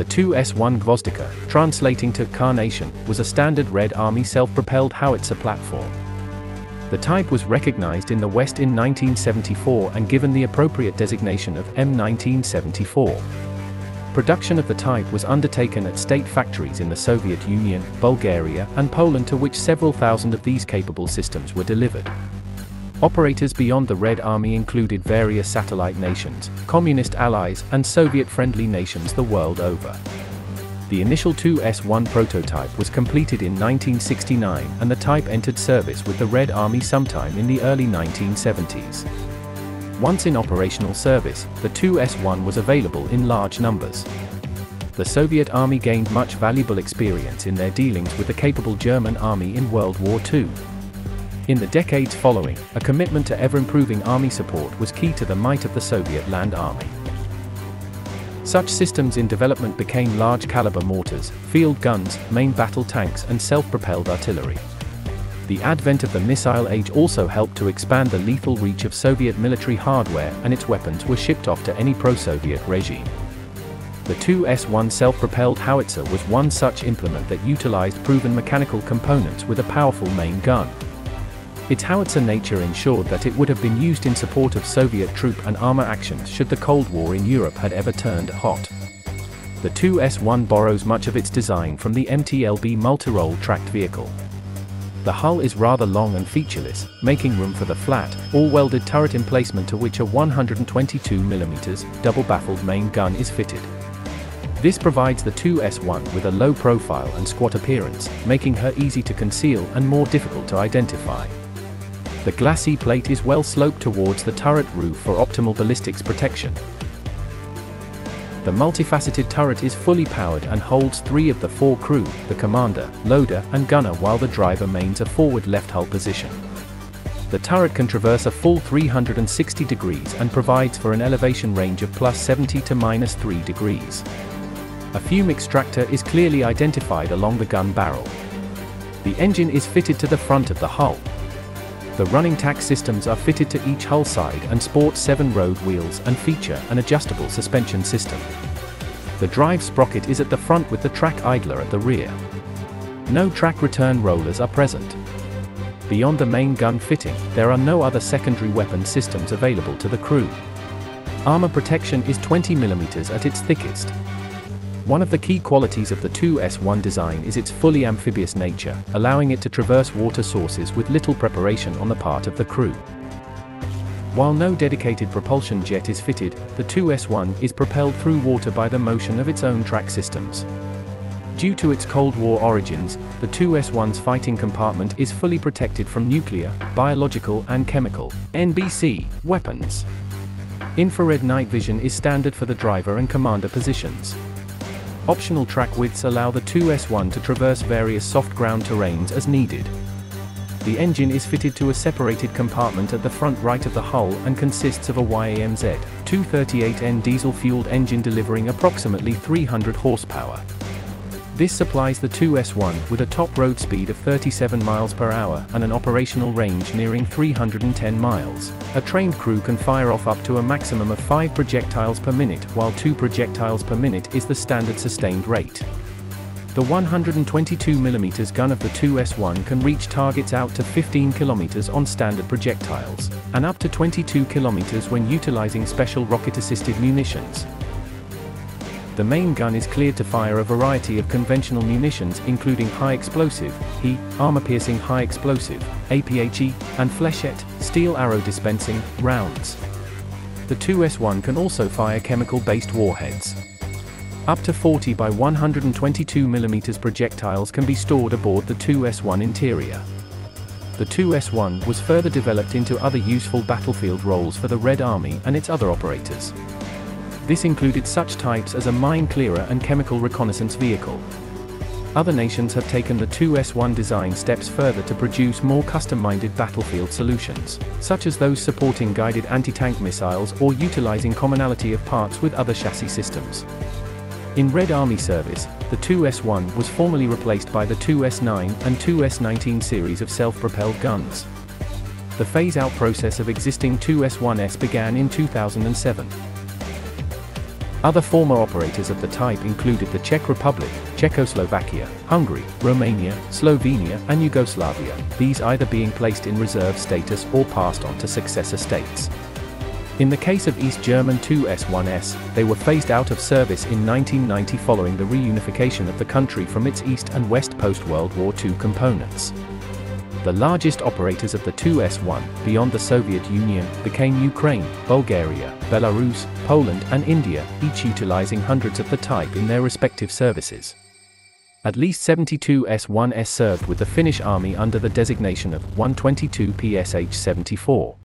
The 2S1 Gvozdika, translating to Carnation, was a standard Red Army self-propelled howitzer platform. The type was recognized in the West in 1974 and given the appropriate designation of M1974. Production of the type was undertaken at state factories in the Soviet Union, Bulgaria, and Poland to which several thousand of these capable systems were delivered. Operators beyond the Red Army included various satellite nations, communist allies, and Soviet-friendly nations the world over. The initial 2S1 prototype was completed in 1969 and the type entered service with the Red Army sometime in the early 1970s. Once in operational service, the 2S1 was available in large numbers. The Soviet Army gained much valuable experience in their dealings with the capable German Army in World War II. In the decades following, a commitment to ever-improving army support was key to the might of the Soviet Land Army. Such systems in development became large-caliber mortars, field guns, main battle tanks and self-propelled artillery. The advent of the missile age also helped to expand the lethal reach of Soviet military hardware and its weapons were shipped off to any pro-Soviet regime. The 2S1 self-propelled howitzer was one such implement that utilized proven mechanical components with a powerful main gun. Its howitzer nature ensured that it would have been used in support of Soviet troop and armor actions should the Cold War in Europe had ever turned hot. The 2S1 borrows much of its design from the MTLB multi-role tracked vehicle. The hull is rather long and featureless, making room for the flat, all-welded turret emplacement to which a 122mm double-baffled main gun is fitted. This provides the 2S1 with a low profile and squat appearance, making her easy to conceal and more difficult to identify. The glacis plate is well sloped towards the turret roof for optimal ballistics protection. The multifaceted turret is fully powered and holds three of the four crew, the commander, loader, and gunner while the driver mains a forward left hull position. The turret can traverse a full 360 degrees and provides for an elevation range of plus 70 to minus 3 degrees. A fume extractor is clearly identified along the gun barrel. The engine is fitted to the front of the hull, the running tack systems are fitted to each hull side and sport 7 road wheels and feature an adjustable suspension system. The drive sprocket is at the front with the track idler at the rear. No track return rollers are present. Beyond the main gun fitting, there are no other secondary weapon systems available to the crew. Armor protection is 20mm at its thickest, one of the key qualities of the 2S1 design is its fully amphibious nature, allowing it to traverse water sources with little preparation on the part of the crew. While no dedicated propulsion jet is fitted, the 2S1 is propelled through water by the motion of its own track systems. Due to its Cold War origins, the 2S1's fighting compartment is fully protected from nuclear, biological and chemical NBC, weapons. Infrared night vision is standard for the driver and commander positions. Optional track widths allow the 2S1 to traverse various soft ground terrains as needed. The engine is fitted to a separated compartment at the front right of the hull and consists of a YAMZ 238N diesel-fueled engine delivering approximately 300 horsepower. This supplies the 2S1 with a top road speed of 37 miles per hour and an operational range nearing 310 miles. A trained crew can fire off up to a maximum of 5 projectiles per minute while 2 projectiles per minute is the standard sustained rate. The 122mm gun of the 2S1 can reach targets out to 15 km on standard projectiles, and up to 22 km when utilizing special rocket-assisted munitions the main gun is cleared to fire a variety of conventional munitions including high explosive, HE, armor-piercing high explosive, APHE, and flechette, steel arrow dispensing, rounds. The 2S1 can also fire chemical-based warheads. Up to 40 by 122 mm projectiles can be stored aboard the 2S1 interior. The 2S1 was further developed into other useful battlefield roles for the Red Army and its other operators. This included such types as a mine clearer and chemical reconnaissance vehicle. Other nations have taken the 2S1 design steps further to produce more custom-minded battlefield solutions, such as those supporting guided anti-tank missiles or utilizing commonality of parts with other chassis systems. In Red Army service, the 2S1 was formally replaced by the 2S9 and 2S19 series of self-propelled guns. The phase-out process of existing 2S1S began in 2007. Other former operators of the type included the Czech Republic, Czechoslovakia, Hungary, Romania, Slovenia, and Yugoslavia, these either being placed in reserve status or passed on to successor states. In the case of East German 2S1S, they were phased out of service in 1990 following the reunification of the country from its East and West post-World War II components. The largest operators of the 2S1, beyond the Soviet Union, became Ukraine, Bulgaria, Belarus, Poland and India, each utilizing hundreds of the type in their respective services. At least 72 S1S served with the Finnish army under the designation of 122 PSH-74.